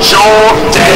your day.